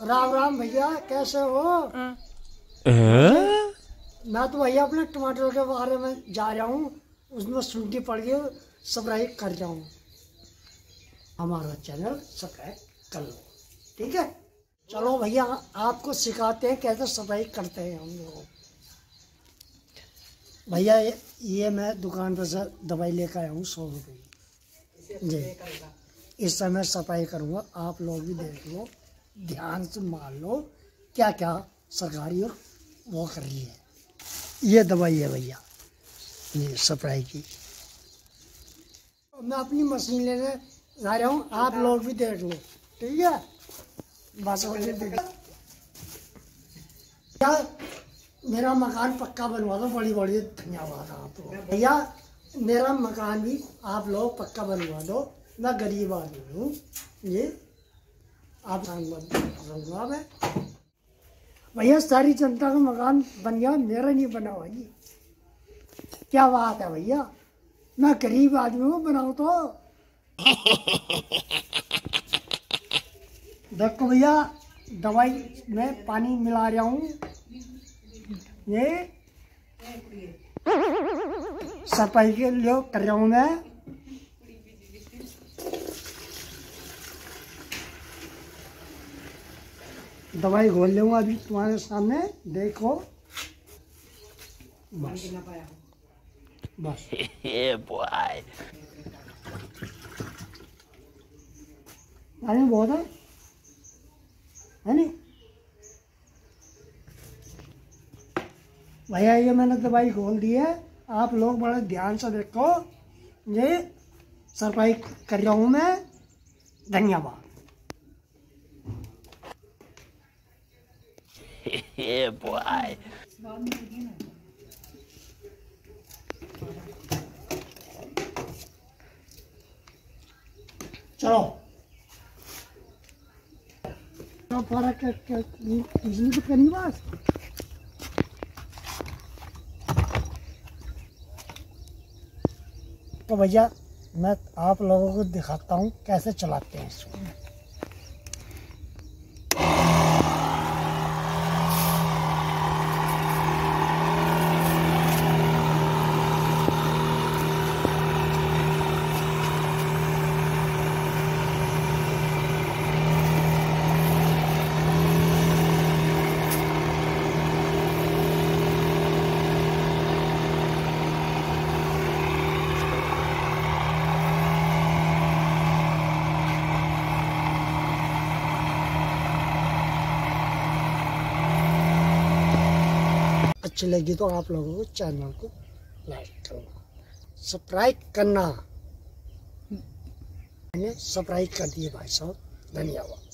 राम राम भैया कैसे हो? मैं तो भैया अपने टमाटर के बारे में जा रहा हूँ उसमें सुनती पड़ गई सब्सक्राइब कर हूँ। हमारा चैनल सब्सक्राइब कर लो ठीक है? चलो भैया आपको सिखाते हैं कैसे सब्सक्राइब करते हैं हम लोग। भैया ये, ये मैं दुकान पर से दवाई लेकर आया हूँ सौ रुपये। जी इस समय सफ़ाई करूँगा आप लोग भी देख लो। ध्यान से मान लो क्या क्या सरकारी और वो कर रही है। ये दवाई है भैया, ये सप्लाई की। मैं अपनी मशीन लेने जा रहा हूँ, आप लोग भी देख लो, ठीक है? बस मुझे क्या मेरा मकान पक्का बनवा दो बड़ी बड़ी धन्यवाद आप लोग भैया, मेरा मकान भी आप लोग पक्का बनवा दो, मैं गरीब आदमी हूँ, ये। आप रहूँगा मैं भैया सारी जनता का मकान बन गया, मेरा नहीं बना भाई क्या बात है भैया? मैं गरीब आदमी हूँ, बनाऊ तो। देखो भैया, दवाई में पानी मिला रहा हूँ। ये सफ़ाई के लिए कर रहा हूँ मैं। दवाई घोल लूँगा अभी तुम्हारे सामने देखो। बस। बस। पानी बहुत है। है नहीं? भैया ये मैंने दवाई खोल दी है। आप लोग बड़े ध्यान से देखो। ये सफ़ाई कर रहा हूँ मैं। धन्यवाद। yeah, boy. चलो। तो फ़र्क क्या बिजली तो करनी बस तो भैया मैं आप लोगों को दिखाता हूँ कैसे चलाते हैं इसको। अच्छी लगी तो आप लोगों को चैनल को लाइक करो। सब्सक्राइब करना। मैंने सब्सक्राइब कर दिए भाई साहब। धन्यवाद।